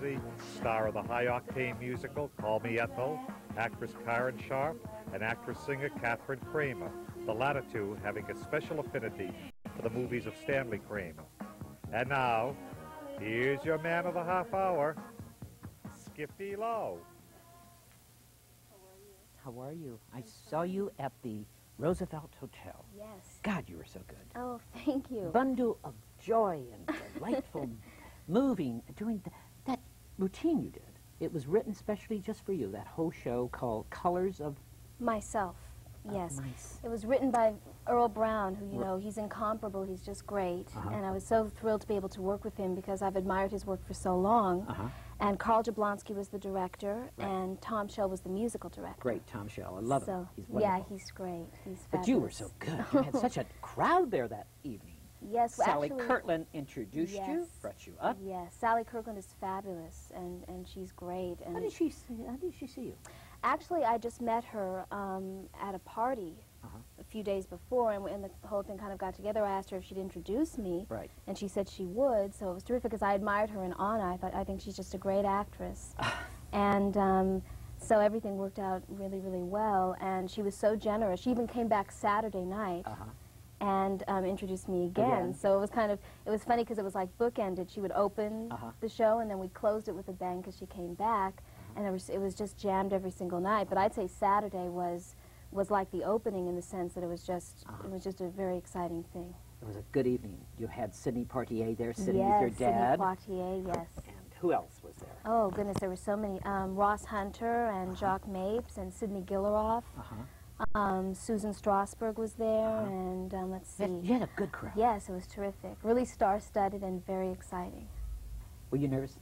Rita McKenzie, star of the high octane musical Call Me Ethel, actress Karen Sharpe, and actress-singer Katharine Kramer, the latter two having a special affinity for the movies of Stanley Kramer. And now, here's your man of the half hour, Skippy Lowe. How are you? I saw you at the Roosevelt Hotel. Yes. God, you were so good. Oh, thank you. Bundle of joy and delightful, moving, doing th- that routine you did. It was written specially just for you, that whole show called Colors of Myself. Yes. Mice. It was written by Earl Brown, who, you know, he's incomparable. He's just great. Uh-huh. And I was so thrilled to be able to work with him because I've admired his work for so long. Uh-huh. And Carl Jablonski was the director, Right. and Tom Shell was the musical director. Great Tom Shell. I love so, him. He's yeah, he's great. He's But you were so good. You had such a crowd there that evening. Yes, Sally actually, Kirkland introduced you, brought you up. Yes, Sally Kirkland is fabulous, and, and she's great. And How did she see, how did she see you? Actually, I just met her um, at a party Uh-huh. a few days before, and, and the whole thing kind of got together. I asked her if she'd introduce me, Right. and she said she would. So it was terrific because I admired her in Anna. I thought I think she's just a great actress, and um, so everything worked out really, really well. And she was so generous. She even came back Saturday night. Uh-huh. And um, introduced me again. Again. So it was kind of, it was funny because it was like bookended. She would open Uh-huh. the show and then we closed it with a bang because she came back. Uh-huh. And it was, it was just jammed every single night. But I'd say Saturday was, was like the opening in the sense that it was just, Uh-huh. it was just a very exciting thing. It was a good evening. You had Sidney Poitier there sitting yes, with your dad. Sidney Poitier, yes. And who else was there? Oh goodness, there were so many. Um, Ross Hunter and Uh-huh. Jacques Mapes and Sydney Guilaroff. Um, Susan Strasberg was there, Uh-huh. and um, let's You had, see. you had a good crowd. Yes, it was terrific. Really star-studded and very exciting. Were you nervous?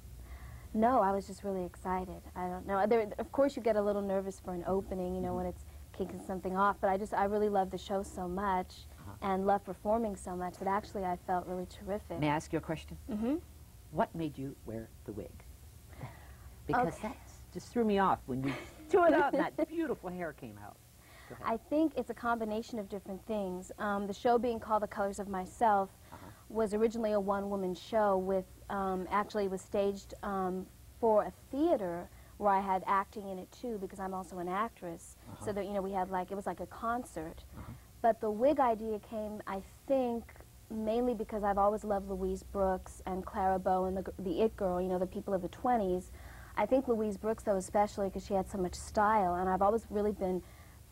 No, I was just really excited. I don't know. There, of course, you get a little nervous for an opening, you know, when it's kicking something off. But I just, I really loved the show so much, Uh-huh. and loved performing so much that actually I felt really terrific. May I ask you a question? hmm What made you wear the wig? Because Okay. that just threw me off when you threw it out and that beautiful hair came out. I think it's a combination of different things. Um, the show being called The Colors of Myself Uh-huh. was originally a one-woman show with, um, actually was staged um, for a theater where I had acting in it too because I'm also an actress. Uh-huh. So that, you know, we had like, it was like a concert. Uh-huh. But the wig idea came, I think, mainly because I've always loved Louise Brooks and Clara Bow and the, the It Girl, you know, the people of the 20s. I think Louise Brooks, though, especially because she had so much style, and I've always really been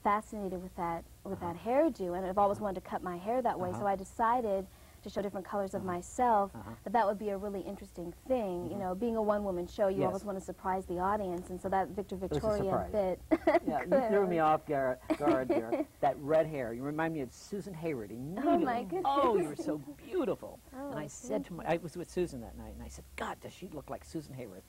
fascinated with that with that hairdo, and I've always wanted to cut my hair that way. Uh-huh. So I decided to show different colors of myself. Uh-huh. That that would be a really interesting thing. You know, being a one-woman show, you Yes. always want to surprise the audience, and so that Victor Victoria bit. Yeah, you threw me off guard, guard there. That red hair, you remind me of Susan Hayward. immediately. my goodness. Oh, you were so beautiful. Oh, and I said to my, I was with Susan that night, and I said, God, does she look like Susan Hayward?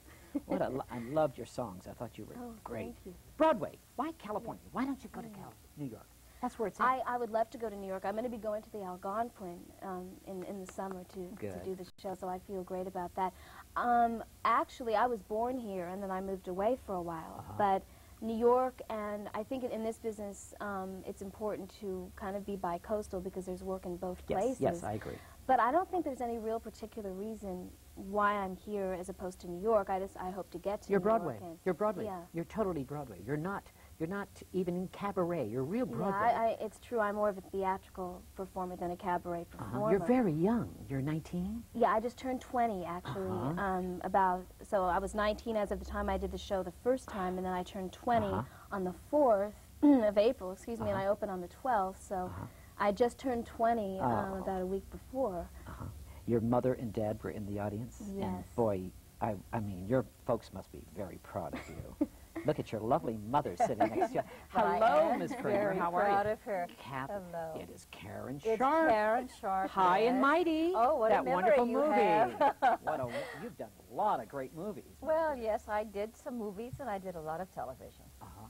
What a, lo- I loved your songs. I thought you were Oh, great. thank you. Broadway, why California? Why don't you go to Cal- New York? That's where it's at. I, I would love to go to New York. I'm going to be going to the Algonquin um, in, in the summer to, to do the show, so I feel great about that. Um, actually, I was born here, and then I moved away for a while. Uh-huh. But New York, and I think in, in this business, um, it's important to kind of be bi-coastal because there's work in both yes, places. yes, I agree. But I don't think there's any real particular reason why I'm here as opposed to New York. I just I hope to get to You're New Broadway. You're Broadway. Yeah. You're totally Broadway. You're not. You're not even in cabaret. You're real Yeah, Broadway. I, I, it's true. I'm more of a theatrical performer than a cabaret performer. uh-huh. You're very young. You're 19. Yeah, I just turned 20 actually. Uh-huh. Um, about so I was 19 as of the time I did the show the first time, and then I turned 20 Uh-huh. on the 4th of April. Excuse me, and I Uh-huh. opened on the 12th. So Uh-huh. I just turned 20 um, about a week before. Your mother and dad were in the audience. Yes. And boy, I, I mean, your folks must be very proud of you. Look at your lovely mother sitting next to you. Hello, Miss Kramer. How are you? proud of her. Cap- Hello. It is Karen It's Sharpe. Karen Sharpe. High and. Mighty. Oh, what a that memory wonderful you movie. have. what a, you've done a lot of great movies. Well, yes, I did some movies and I did a lot of television. Uh-huh.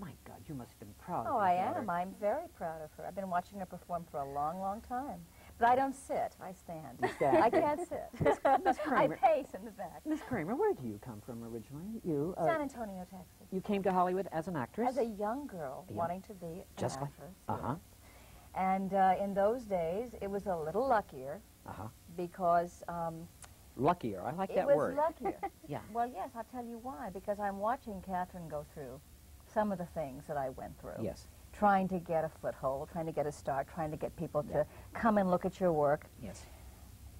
My God, you must have been proud. Oh, of I daughter. am. I'm very proud of her. I've been watching her perform for a long, long time. But I don't sit. I stand. You stand. I can't sit. I Kramer. pace in the back. Miss Kramer, where do you come from originally? You uh, San Antonio, Texas. you came to Hollywood as an actress. As a young girl A young- wanting to be Just an like- actress. uh-huh. yes. And uh, in those days, it was a little luckier Uh-huh. because um, Luckier. I like that word. it was word. luckier. Yeah. Well, yes, I'll tell you why. Because I'm watching Katharine go through some of the things that I went through. Yes. Trying to get a foothold, trying to get a start, trying to get people Yeah. to come and look at your work. Yes.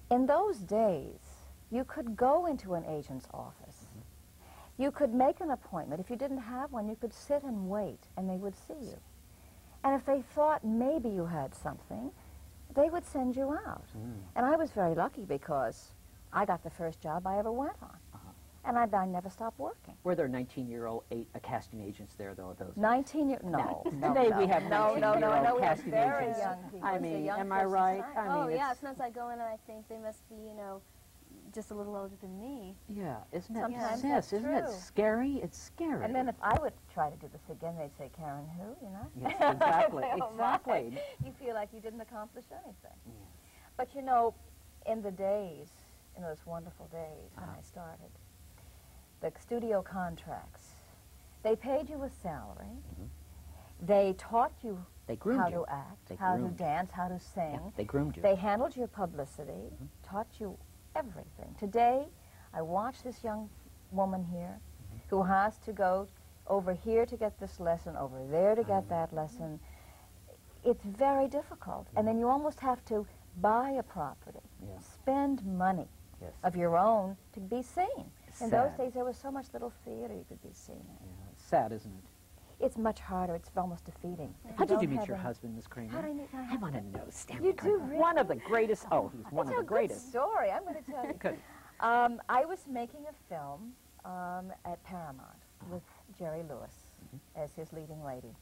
In those days, you could go into an agent's office. Mm-hmm. You could make an appointment. If you didn't have one, you could sit and wait, and they would see you. And if they thought maybe you had something, they would send you out. Mm. And I was very lucky because I got the first job I ever went on. And I, I never stopped working. Were there 19-year-old eight, uh, casting agents there, though, those 19 years, no, no, Today no. we have no, no, no, I 19-year-old know we have casting very agents. young people. I mean, young am I right? time. I mean, oh yeah, sometimes I go in and I think they must be, you know, just a little older than me. Yeah, isn't it? Sometimes sis, that's isn't it scary? It's scary. And then if I would try to do this again, they'd say, Karen, who, you know? Yes, exactly, Say, "Oh, my." exactly. You feel like you didn't accomplish anything. Yes. But you know, in the days, in those wonderful days when Uh-huh. I started, the studio contracts, they paid you a salary. They taught you They groomed how you. to act, They how groomed. to dance, how to sing. Yeah, they groomed you. They handled your publicity, Mm-hmm. taught you everything. Today, I watch this young woman here Mm-hmm. who has to go over here to get this lesson, over there to Mm-hmm. get that lesson. It's very difficult. And then you almost have to buy a property, Yeah. spend money Yes. of your own to be seen. In those days, there was so much little theater you could be seen in. Yeah, it's sad, isn't it? It's much harder. It's almost defeating. If How did you meet your any- husband, Miss Kramer? How did I meet my I want to know, Stanley. You do, Kramer. One of the greatest. Oh, he's one It's of the greatest. Story. I'm going to tell you. Good. Um, I was making a film um, at Paramount Uh-huh. with Jerry Lewis Mm-hmm. as his leading lady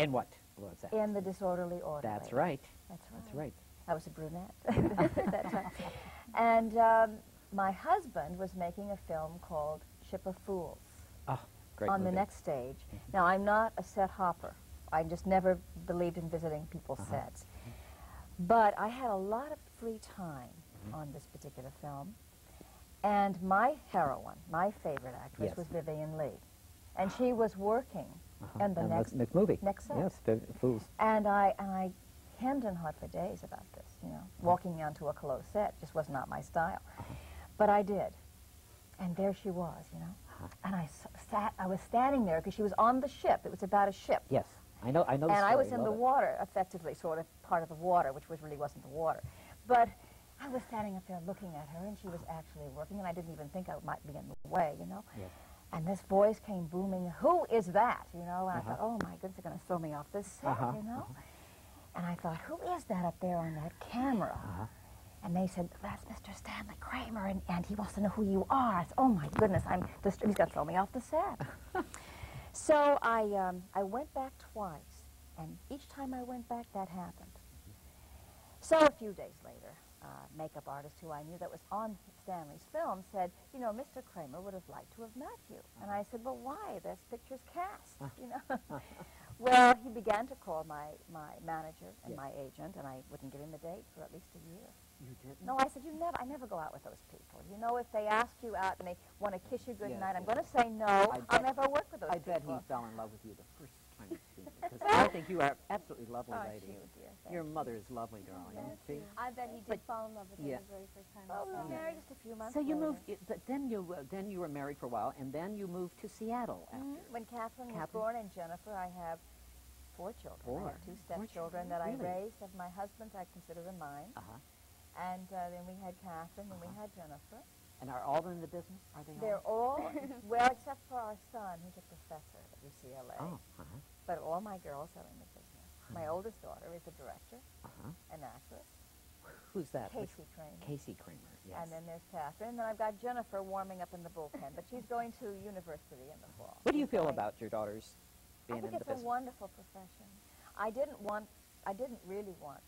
In what was that? in The Disorderly Order. That's right. That's right. That's right. I was a brunette at that time. And um, my husband was making a film called Ship of Fools Oh, great on the next stage. Now, I'm not a set hopper. I just never believed in visiting people's Uh-huh. sets. But I had a lot of free time Mm-hmm. on this particular film. And my heroine, my favorite actress, Yes. was Vivien Leigh. And she was working Uh-huh. in the And next, next movie. next set. Yes, the Fools. And I, and I hemmed and hawed for days about this, you know. Walking onto a closed set just was not my style. But I did. And there she was, you know. Uh-huh. And I sat, I was standing there because she was on the ship. It was about a ship. Yes, I know. I know. And I was in the it. water, effectively, sort of part of the water, which was really wasn't the water. But I was standing up there looking at her, and she was actually working, and I didn't even think I might be in the way, you know. Yes. And this voice came booming, who is that, you know? And Uh-huh. I thought, oh my goodness, they're going to throw me off this set, Uh-huh, you know? And I thought, who is that up there on that camera? And they said, that's Mr. Stanley Kramer, and, and he wants to know who you are. I said, oh my goodness, I'm he's going to throw me off the set. so I, um, I went back twice, and each time I went back, that happened. So a few days later, uh, makeup artist who I knew that was on Stanley's film said, you know, Mr. Kramer would have liked to have met you. And I said, well, why? This picture's cast, you know. well, he began to call my, my manager and Yes. my agent, and I wouldn't give him a date for at least a year. You didn't? No, I said, you never, I never go out with those people. You know, if they ask you out and they want to kiss you goodnight, Yes, I'm yes. going to say no. I I'll never work with those people. I bet he fell in love with you the first time you seen you. Because I think you are absolutely lovely Oh, lady. you dear. Thank Your you. mother is lovely, darling. Thank See? I bet he did But- fall in love with her yeah. the very first time. Oh, I we saw were married just a few months So you later. moved, y- but then you uh, then you were married for a while, and then you moved to Seattle after. Mhm. When Katharine was born and Jennifer, I have four children. I have two Four stepchildren children, that really? I raised of my husband's. I consider them mine. Uh-huh. And uh, then we had Katharine, and we Uh-huh. had Jennifer. And are all in the business? Are they They're all? all, well, except for our son, who's a professor at UCLA. Oh, uh-huh, But all my girls are in the business. My oldest daughter is a director, uh-huh. an actress, Who's that? Which- Casey Crane. Casey Kramer, yes. And then there's Katharine. And then I've got Jennifer warming up in the bullpen, but she's going to university in the fall. what do you She's feel about your daughters being in the business? I think it's a wonderful profession. I didn't want, I didn't really want,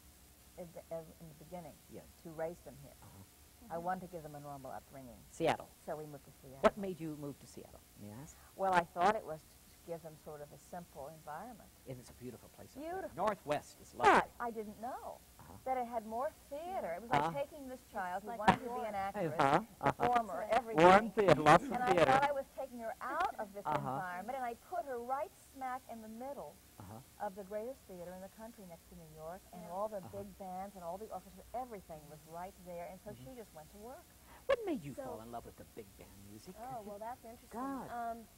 in the, in the beginning, Yes. to raise them here. Uh-huh. I wanted to give them a normal upbringing, Seattle. so we moved to Seattle. What made you move to Seattle? May I ask? Well, I thought it was to give them sort of a simple environment. And It is a beautiful place. Beautiful. Northwest is lovely. But I didn't know. Uh-huh. that it had more theater. It was like Uh-huh. taking this child who Like wanted to be an actress, Uh-huh, uh-huh. performer, everything. Warm theater, lots of and I thought I was taking her out of this Uh-huh. environment, and I put her right smack in the middle Uh-huh. of the greatest theater in the country next to New York, and all the big bands and all the orchestras, everything was right there, and so she just went to work. What made you So- fall in love with the big band music? Oh, well, that's interesting. God. Um,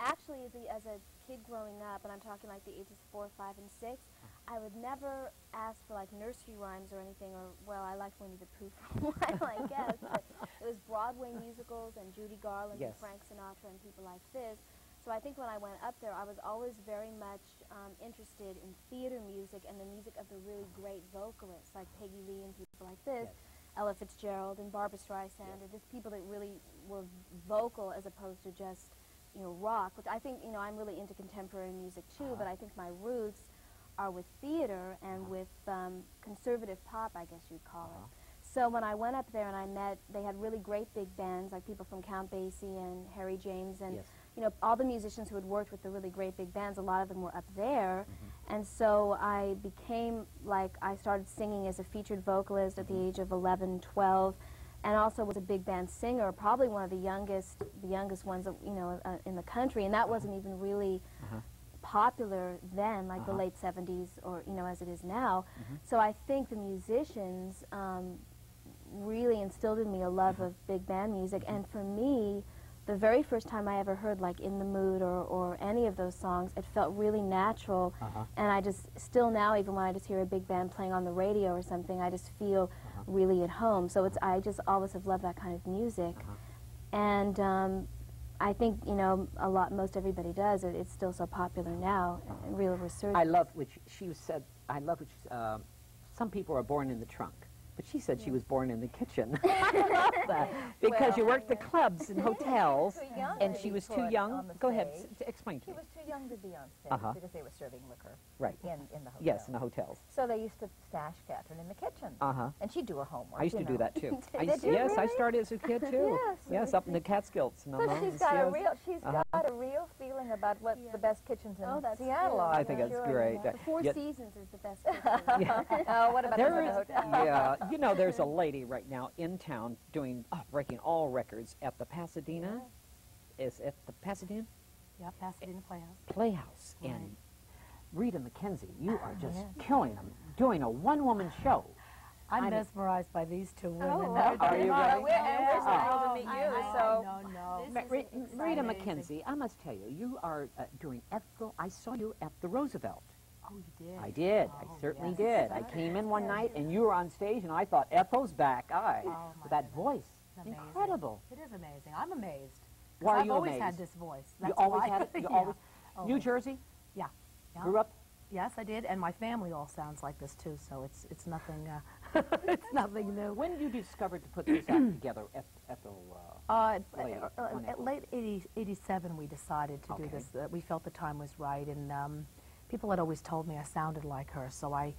actually, as a, as a kid growing up, and I'm talking like the ages four, five, and six, I would never ask for like nursery rhymes or anything, or well, I liked Winnie the Pooh for a while, I guess. But it was Broadway musicals and Judy Garland Yes. and Frank Sinatra and people like this. So I think when I went up there, I was always very much um, interested in theater music and the music of the really great vocalists like Peggy Lee and people like this. Yes. Ella Fitzgerald and Barbra Streisand, or just people that really were vocal as opposed to just, you know, rock. Which I think, you know, I'm really into contemporary music too, but uh-huh. I think my roots are with theater and uh-huh. with um, conservative pop, I guess you'd call it. Uh-huh. So when I went up there and I met, they had really great big bands, like people from Count Basie and Harry James, and Yes. you know, all the musicians who had worked with the really great big bands. A lot of them were up there, mm-hmm. and so I became like I started singing as a featured vocalist at the mm-hmm. age of 11, 12, and also was a big band singer, probably one of the youngest, the youngest ones, uh, you know, uh, in the country, and that wasn't even really popular then, like the Uh-huh. late 70s or, you know, as it is now. So I think the musicians um, really instilled in me a love of big band music. And for me, the very first time I ever heard like In the Mood or, or any of those songs, it felt really natural. Uh-huh. And I just, still now, even when I just hear a big band playing on the radio or something, I just feel really at home. So it's, I just always have loved that kind of music. And um, I think, you know, a lot, most everybody does. It, it's still so popular now, real research. I love what she, she said. I love what she, uh, some people are born in the trunk, but she said she was born in the kitchen. I love that because you Well, worked the clubs and hotels, and she was too young. on the Go ahead, stage. s- t- explain to She me. was too young to be on stage Uh-huh. because they were serving liquor Right. in, in the hotel. Yes, in the hotels. So they used to stash Katharine in the kitchen. Uh huh. And she'd do her homework. I used you to do that too. I Did used, you yes, I started as a kid too. Yes. yes, up in the Catskills. So uh-huh, she's got a real she's Uh-huh. got a real feeling about what Yeah. the best kitchens in Oh, that's Seattle are. I think that's great. the Four Seasons is the best. kitchen. Oh, what about the is, hotel? yeah, you know, there's a lady right now in town doing, oh, breaking all records at the Pasadena. Is it the Pasadena Yeah, Pasadena Playhouse. Playhouse? Right. And Rita McKenzie, you are just Yes. killing them, doing a one-woman show. I'm, I'm- mesmerized by these two women. Oh, They're are you delightful. really? We're- and we're Yeah. thrilled to meet you, I- so- No, no. This Ma- is Ri- exciting. Rita McKenzie, I must tell you, you are uh, doing Ethel. I saw you at the Roosevelt. Oh, you did? I did. I Oh, certainly yes. did. I came in one night and you were on stage, and I thought Ethel's back. I Oh, with that goodness. voice, It's incredible. It is amazing. I'm amazed. Why are I've you always amazed? had this voice. you That's always why. had it. You Yeah. always. New Jersey. Yeah. Yeah. Grew up. Yes, I did, and my family all sounds like this too. So it's it's nothing. Uh, it's nothing new. When did you discover to put this act together, Ethel? Uh, Uh, Late, uh, uh, late 80, 87, we decided to Okay. do this. Uh, we felt the time was right, and um, people had always told me I sounded like her, so I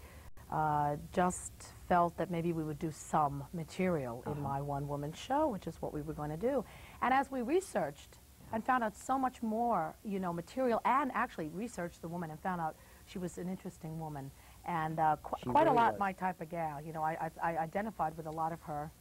uh, just felt that maybe we would do some material in my one-woman show, which is what we were going to do. And as we researched and found out so much more, you know, material, and actually researched the woman and found out she was an interesting woman, and uh, qu- She quite a lot was. my type of gal. You know, I, I, I identified with a lot of her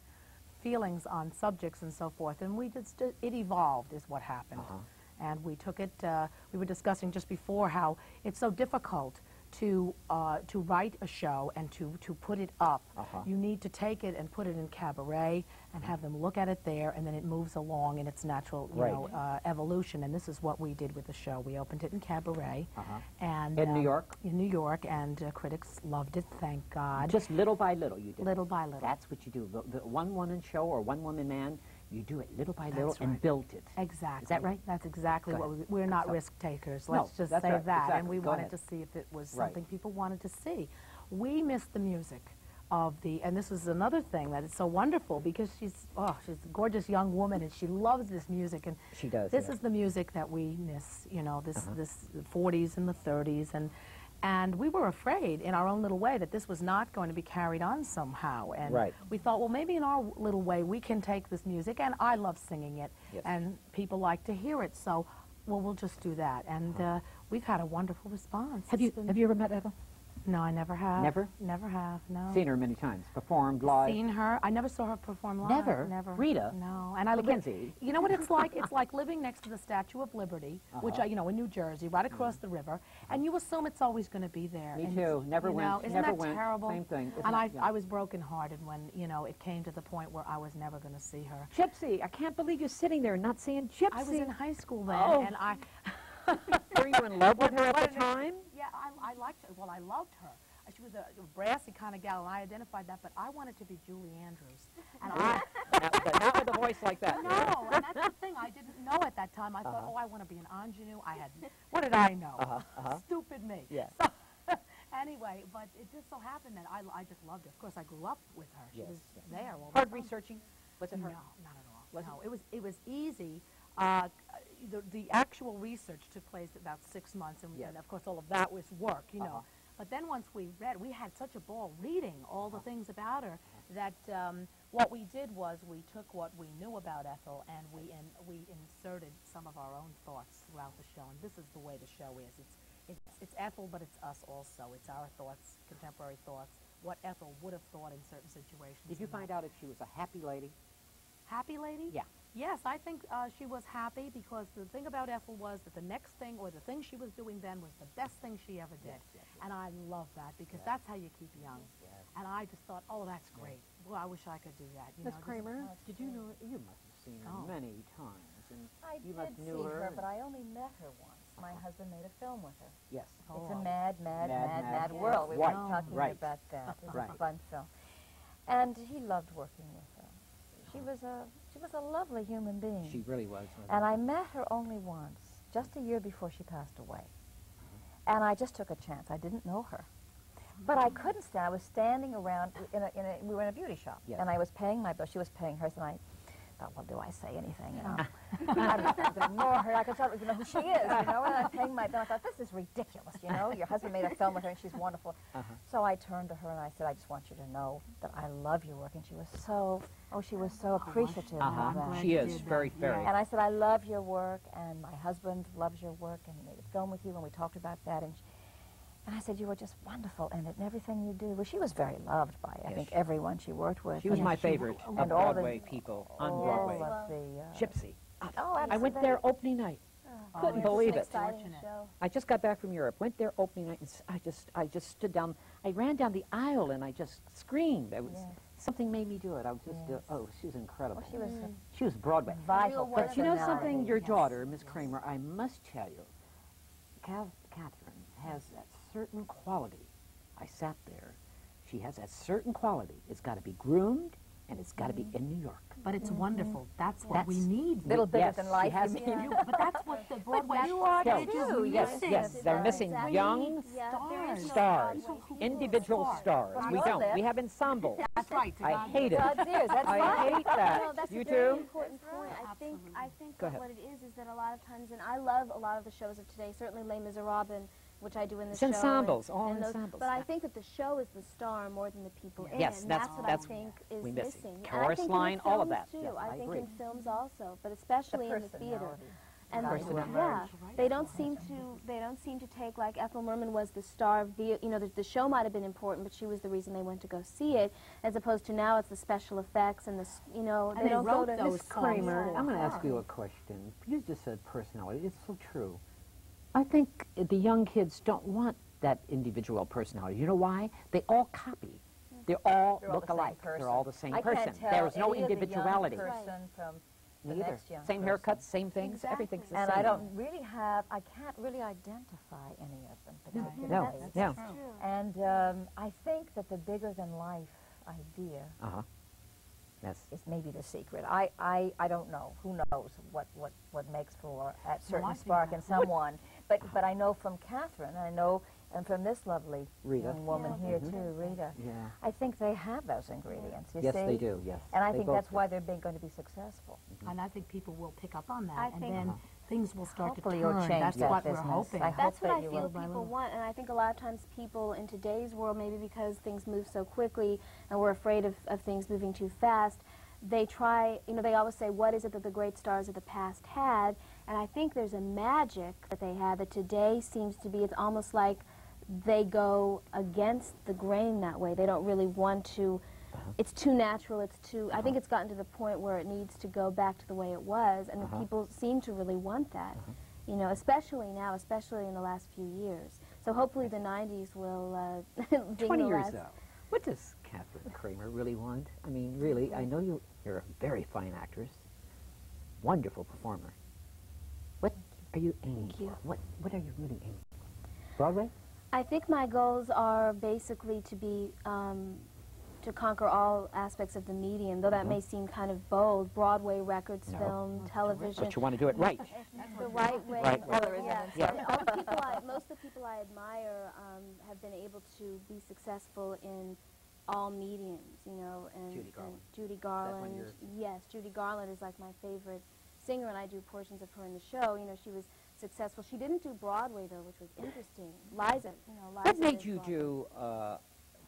feelings on subjects and so forth, and we just it evolved is what happened, Uh-huh. And we took it. Uh, we were discussing just before how it's so difficult to uh, to write a show and to to put it up. Uh-huh. You need to take it and put it in cabaret and have them look at it there, and then it moves along in its natural you Right. know uh, evolution. And this is what we did with the show. We opened it in cabaret, Uh-huh. and In New um, York? in New York, and uh, critics loved it. Thank God. Just little by little, you did. it. little by little. That's what you do. The, the one-woman show or one-woman man, you do it little by little That's and right. build it. Exactly. Is that right? That's exactly Go what ahead. we, we're not So- risk takers. Let's just say right, that. And we Go wanted ahead. to see if it was Right. something people wanted to see. We missed the music of the, and this is another thing that is so wonderful because she's, oh, she's a gorgeous young woman and she loves this music. And She does. this yeah. is the music that we miss, you know, this, Uh-huh. this 40s and the 30s. And, and we were afraid in our own little way that this was not going to be carried on somehow. And Right. we thought, well, maybe in our little way we can take this music, and I love singing it, Yes. and people like to hear it. So, well, we'll just do that. And uh, we've had a wonderful response. Have you been- have you ever met Ethel? No, I never have. Never? Never have, no. Seen her many times, performed live. Seen her. I never saw her perform live. Never? Never. Rita? No. And I McKenzie? You know what it's like? It's like living next to the Statue of Liberty, which, Uh-huh. uh, you know, in New Jersey, right across the river, and you assume it's always going to be there. Me and too. Never you went. know, Isn't Never that went. terrible? Same thing. Isn't And? I, Yeah. I was brokenhearted when, you know, it came to the point where I was never going to see her. Gypsy, I can't believe you're sitting there and not seeing Gypsy. I was in high school then, Oh. and I... Were you in love with her at the time? Yeah, I, I liked her. Well, I loved her. Uh, She was a brassy kind of gal, and I identified that, but I wanted to be Julie Andrews. And I, Not- but not with a voice like that. no, and that's the thing. I didn't know at that time. I thought, Uh-huh. oh, I want to be an ingenue. I had, what did I know? Uh-huh, uh-huh. Stupid me. Yes. So, anyway, but it just so happened that I, I just loved her. Of course, I grew up with her. She Yes, was yes. there. all Hard time. researching? Was it her? No, not at all. Was no, it? was it was easy. Uh, the, the actual research took place about six months, and, Yes. and of course all of that was work, you know. Uh-huh. But then once we read, we had such a ball reading all the things about her that um, what we did was we took what we knew about Ethel and we in, we inserted some of our own thoughts throughout the show. And this is the way the show is. It's it's it's Ethel, but it's us also. It's our thoughts, contemporary thoughts, what Ethel would have thought in certain situations. Did you find out if she was a happy lady? Happy lady? Yeah. Yes, I think uh, she was happy because the thing about Ethel was that the next thing or the thing she was doing then was the best thing she ever did. Yes, yes, yes. And I love that because Yes. that's how you keep young. Yes. And I just thought, oh, that's great. Well, I wish I could do that. You Miss know, just- Kramer, did you know, you must have seen her Oh. many times. And I you did must see knew her, her. but I only met her once. My husband made a film with her. Yes. It's Oh. a mad, mad, Mad, mad, mad mad, world. We Right, were talking right. about that. It was Right. a fun film. And he loved working with her. She was a she was a lovely human being. She really was. and? I met her only once, just a year before she passed away. Mm-hmm. And I just took a chance. I didn't know her. But I couldn't stand. I was standing around in a, in a we were in a beauty shop, Yes. and I was paying my bill. She was paying hers, and I thought, well, do I say anything? You know, I'm not going to ignore her. I could tell you know who she is. You know, and I'm paying my bill. I thought this is ridiculous. You know, your husband made a film with her, and she's wonderful. Uh-huh. So I turned to her and I said, I just want you to know that I love your work. And she was so, oh, she was so appreciative Uh-huh. of that. She is very, very. And I said, I love your work, and my husband loves your work, and he made a film with you, and we talked about that. And, sh and I said, you were just wonderful in it, and everything you do. Well, she was very loved by, I Yes, think, everyone she worked with. She was and my she- favorite and of all the- Broadway people on all Broadway. of the, uh, Gypsy. Oh, I went there opening night. Oh, Couldn't believe It's an it. exciting Fortunate. show. I just got back from Europe. Went there opening night, and s- I just, I just stood down. I ran down the aisle and I just screamed. It was Yes. something made me do it. I was just, uh, oh, she was incredible. well, she was a She was Broadway. vital But you know something? Your Yes. daughter, Miss Kramer, I must tell you, Cath- Katharine has that certain quality. I sat there. She has that certain quality. It's got to be groomed, and it's got to be mm-hmm. in New York. But it's mm-hmm. wonderful. That's what we need. Little bigger yes, than life. has- you mean. You- but that's what the Broadway you are Yeah. too. Yes, missing. yes, they're missing Exactly. young Yeah, there is no stars, individual Stars. stars. I We don't. that. We have ensembles. That's right. I hate it. God's ears, that's I hate that. No, that's you a very too? important point. I think I think Go ahead. what it is is that a lot of times, and I love a lot of the shows of today. Certainly, Les Miserables, which I do in the It's show. and- ensembles, all and those- ensembles. But I think that the show is the star more than the people in. Yes, and that's- that's what that's- I think is we miss it. missing. And I Chorus think in line, all of films, that. Too. Yes, I, I think agree. in films also, but The especially in the theater. And the- yeah, emerge. they don't seem to they don't seem to take like Ethel Merman was the star. Via, you know, the, the show might have been important, but she was the reason they went to go see it, as opposed to now it's the special effects and the you know And they they don't wrote go to those Kramer, I'm going to ask you a question. You just said personality. It's so true. I think the young kids don't want that individual personality. You know why? They all copy. They all They're all look the alike. person. They're all the same I person. can't tell There's no any of the young individuality. person from the Neither. next young Same person. haircuts, same things. Exactly. Everything's the And same. And I don't really have, I can't really identify any of them No, particularly. no, that's no. true. And um, I think that the bigger than life idea Uh-huh. That's is maybe the secret. I, I, I don't know. Who knows what, what, what makes for a certain I think spark in someone. But, but I know from Katharine, I know, and from this lovely Rita. young woman Yeah. here Mhm. too, Rita. yeah. I think they have those ingredients. You Yes, see? they do. Yes. And I They think that's do. why they're big, going to be successful. And I think people will pick up on that, I and think- then things will start Hopefully to you'll turn. change That's that what we're hoping. I hope That's what that I feel people want, and I think a lot of times people in today's world, maybe because things move so quickly and we're afraid of, of things moving too fast, they try, you know, they always say, what is it that the great stars of the past had? And I think there's a magic that they had that today seems to be, it's almost like they go against the grain that way. They don't really want to. Uh-huh. It's too natural. It's too. I think it's gotten to the point where it needs to go back to the way it was, and Uh-huh. people seem to really want that. You know, especially now, especially in the last few years. So hopefully the '90s will. Uh, being 20 the years last, though. What does Katharine Kramer really want? I mean, really, I know you, you're a very fine actress, wonderful performer. What are you aiming you. for? What, what are you really aiming for? Broadway? I think my goals are basically to be um, to conquer all aspects of the medium, though that may seem kind of bold. Broadway, records. No. film, television. But you want to do it right. the right way. Right, right. Colorism Yeah. Yeah. All the people I, most of the people I admire um, have been able to be successful in all mediums, you know. And, Judy and Garland. Judy one Garland. Yes, Judy Garland is like my favorite singer, and I do portions of her in the show. You know, she was successful. She didn't do Broadway though, which was interesting. Liza, you know, Liza. What made you Broadway. do uh,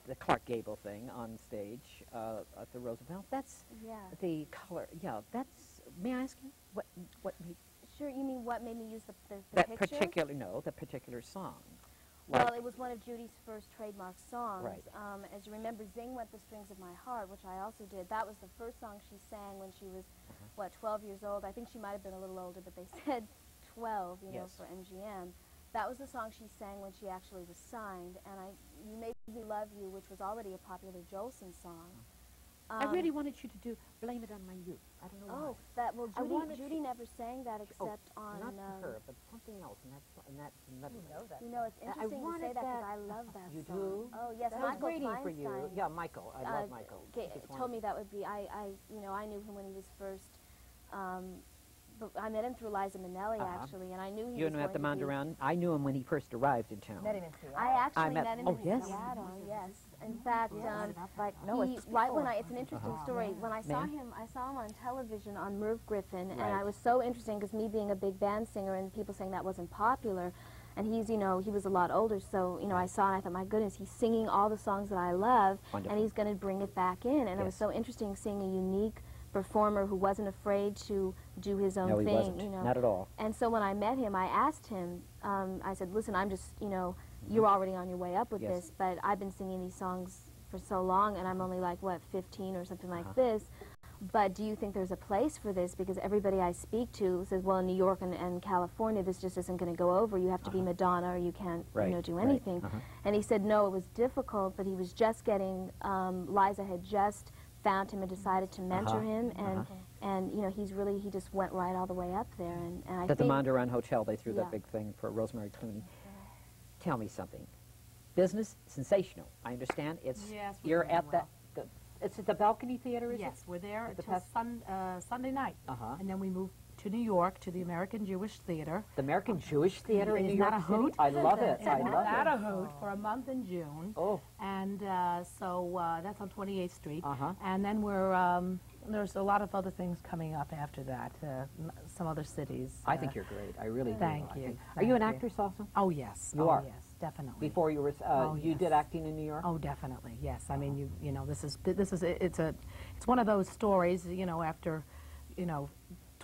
the Clark Gable thing on stage uh, at the Roosevelt? That's Yeah. the color. Yeah, that's. May I ask you what what made Sure. You mean what made me use the, the, the that picture? particular? No, the particular song. Well, Like- it was one of Judy's first trademark songs. Right. Um, as you remember, Zing Went the Strings of My Heart, which I also did. That was the first song she sang when she was, Uh-huh. what, 12 years old. I think she might have been a little older, but they said 12, you know, Yes. for MGM. That was the song she sang when she actually was signed. And I, You Made Me Love You, which was already a popular Jolson song. I Um, really wanted you to do "Blame It on My Youth." I don't know Oh, that, well, I Judy, Judy never sang that except oh, on. not um, to her, but something else, and that's and that's another. You know that. You know, it's I- I interesting to say that because I love that You song. do? Oh, yes, I was Michael waiting for you. Yeah, Michael. I love uh, Michael. told me that would be I, I you know I knew him when he was first um, but I met him through Liza Minnelli Uh-huh. actually and I knew he You was knew at the going to be- Mondrian. I knew him when he first arrived in town. Met him in Seattle. I actually I met- met him oh, in yes? Seattle yes in fact um, Like, no, he, it's right when I it's an interesting Uh-huh. story when I saw Ma'am? him I saw him on television on Merv Griffin and I was so interesting because me being a big band singer and people saying that wasn't popular and he's you know he was a lot older so you know I saw and I thought my goodness he's singing all the songs that I love Wonderful. and he's going to bring it back in and it was so interesting seeing a unique performer who wasn't afraid to do his own no, he thing wasn't. you know Not at all. and so when I met him, I asked him, um, I said, listen, I'm just, you know, you're already on your way up with Yes. this, but I've been singing these songs for so long, and I'm only like, what, 15 or something like Uh-huh. this. But do you think there's a place for this? Because everybody I speak to says, well, in New York and, and California, this just isn't going to go over. You have to be Madonna or you can't, Right, you know, do right, anything. uh-huh. And he said, no, it was difficult, but he was just getting, um, Liza had just found him and decided to mentor Uh-huh, him, and, uh-huh. and, you know, he's really, he just went right all the way up there. And, and I think At the think, Mondrian Hotel, they threw Yeah. that big thing for Rosemary Clooney. Tell me something. Business, sensational. I understand. It's Yes, you're doing at the, the. It's at the Balcony Theater, is Yes, we're there At the until sun, uh, Sunday night. Uh huh. And then we move to New York to the American Jewish Theater. The American Jewish Theater in New York City. hoot? I love it. I love it. a hoot for a month in June. Oh, And uh, so uh, that's on 28th Street. Uh-huh. And then we're, um, there's a lot of other things coming up after that, uh, some other cities. I uh, think you're great. I really do. Thank I you. think- Are you an Thank you. actress also? Oh, yes. You oh, are? yes, definitely. Before you were, uh, Oh, you did acting in New York. Oh, definitely. Yes. I mean, you you know, this is this is it's a it's one of those stories. You know, after you know,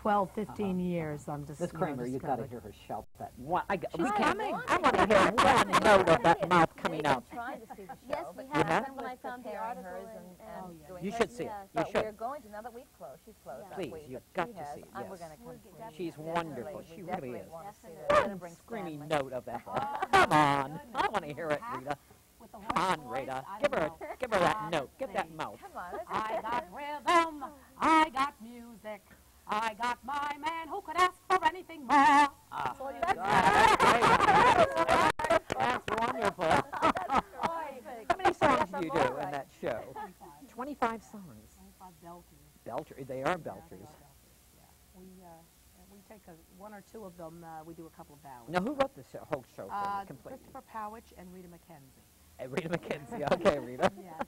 12, 15 years, I'm just. Miss you know, Uh-huh. Kramer, you have got to hear her shout that. One, I, got- we She's can't- coming. I want to hear one note of that mouth coming out. trying to see the show. Yes, we have. have? And when I found the preparing article and, and, Oh, yeah. You should see it. You should. We're going to, now that we've closed, she's closed. Yeah. Please, you've got to see it, yes. we're going to We'll come get- see She's wonderful. She really is. want to see Definitely. that. We're gonna bring Screaming note of that. Come on. I want to hear it, Rita. Come on, Rita. Give her, a, give her that note. Give that see. mouth. Come on, I got rhythm. I got music. I got my man who could ask for anything more. Ah, that's great. That's wonderful. How many songs do you do in that show? 25 songs. 25 belters. Belter, they are belters. We uh, we take a, one or two of them. Uh, we do a couple of ballads. Now, who wrote the show, whole show for Uh, completely? Christopher Powich and Rita McKenzie. Uh, Rita McKenzie. Okay, Rita. yes.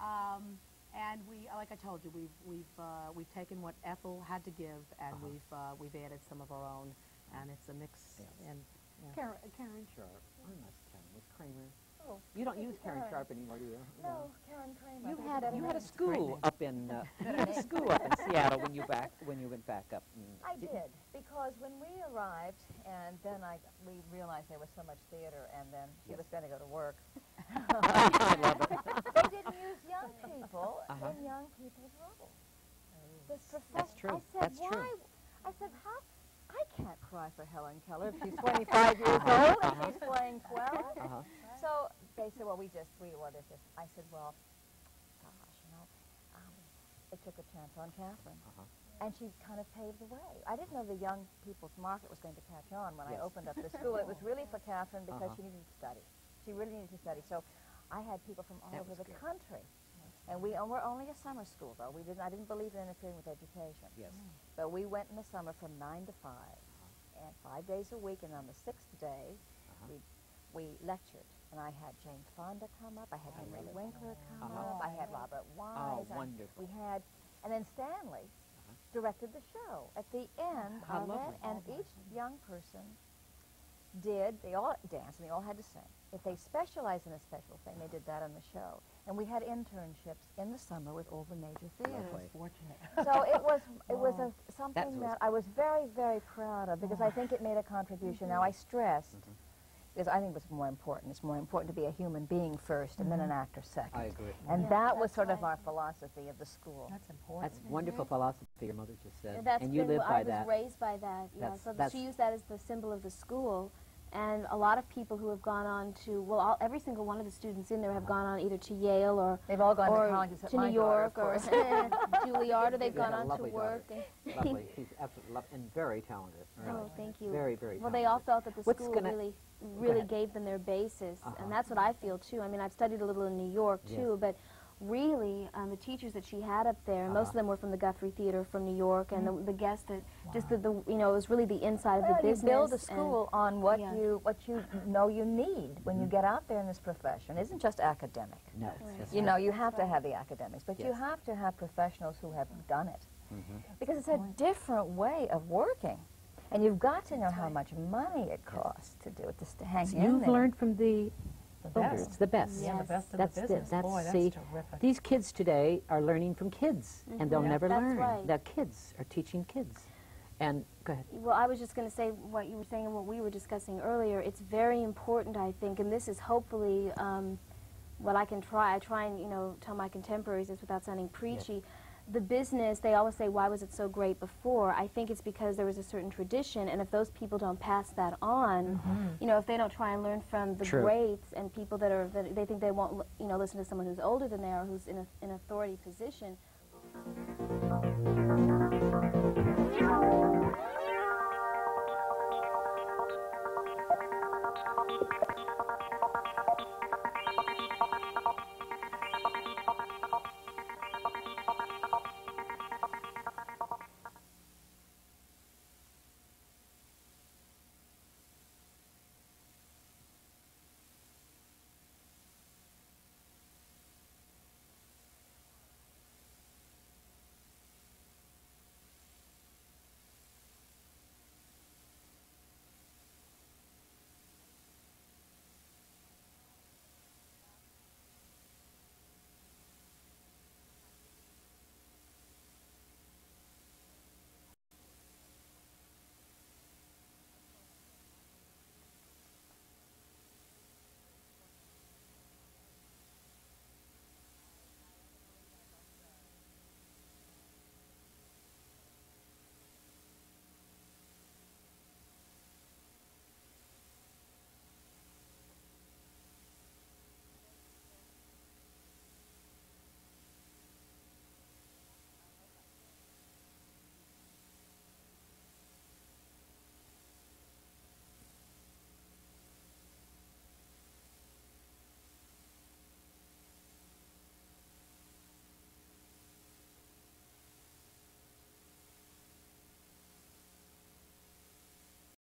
Um, and we, like I told you, we've we've uh, we've taken what Ethel had to give, and Uh-huh. we've uh, we've added some of our own, and it's a mix. Yes. And yeah. Karen, Karen Sharpe, I must tell you, Miss Kramer, Oh, You don't use Karen Karen. Sharpe anymore, do you? no, Karen Kramer. I You think had you had a school up in uh, you had a school up in Seattle when you back when you went back up. and- I did because when we arrived, and then I we realized there was so much theater, and then she was going to go to work. I love it. they didn't use young people Uh-huh. in young people's roles. The That's true. I said, That's why? true. I said, how? I can't cry for Helen Keller if she's 25 years old and she's playing 12. Uh-huh. So they said, well, we just, we, well, this. I said, well, gosh, you know, um, it took a chance on Katharine. Uh-huh. And she kind of paved the way. I didn't know the young people's market was going to catch on when Yes. I opened up the school. It was really for Catherine because Uh-huh. she needed to study. She really needed to study. So I had people from all That over the good. country. And we we're only a summer school, though. We didn't. I didn't believe in interfering with education. Yes. But we went in the summer from nine to 5 and five days a week. And on the sixth day, Uh-huh. We lectured. And I had Jane Fonda come up. I had Henry Winkler come Uh-huh. up. I had Robert Wise. I- wonderful. We had, and then Stanley directed the show. At the end How of lovely. it, and each young person did. They all danced, and they all had to sing. If they specialized in a special thing, they did that on the show. And we had internships in the summer with all the major theaters. Lovely. Fortunate. So it was it was a, something that I was very very proud of because I think it made a contribution. Now I stressed because I think it was more important. It's more important to be a human being first and then an mm-hmm. actor second. I agree. And Yeah, that was sort of right. our philosophy of the school. That's important. That's wonderful philosophy your mother just said, That's and you been, live I by was that. raised by that. Yeah, That's- so that's- she used that as the symbol of the school. And a lot of people who have gone on to, well, all, every single one of the students in there have gone on either to Yale or, They've all gone or to college except to New York of or. Juilliard, or they've gone on to lovely work. And Lovely. She's absolutely lovely and very talented. really. oh, thank you. Very, very Well, they all felt that the What's school really, really gave them their basis, Uh-huh. and that's what I feel too. I mean, I've studied a little in New York Yes. too, but really, um, the teachers that she had up there, and most Uh-huh. of them were from the Guthrie Theater from New York, and Mm. the, the guests that just the, the you know it was really the inside of Well, the you business. build a and- school on what yeah. you what you know you need when you get out there in this profession. It isn't just academic. No, that's You know, you have to have the academics, but you have to have professionals who have done it. Mhm. Because it's a different way of working. And you've got to know how much money it costs to do it, just to hang in You've there. learned from the The elders, best. the best. Yeah, the best of That's the the- business. that's Boy, that's the- terrific. These kids today are learning from kids, and they'll Mhm. never That's learn. right. The kids are teaching kids. And go ahead. Well, I was just going to say what you were saying and what we were discussing earlier. It's very important, I think, and this is hopefully um, what I can try. I try and you know tell my contemporaries this without sounding preachy. The business, they always say, "Why was it so great before?" I think it's because there was a certain tradition, and if those people don't pass that on, mm-hmm. you know, if they don't try and learn from the True. greats and people that are that they think they won't, you know, listen to someone who's older than they are, who's in an authority position.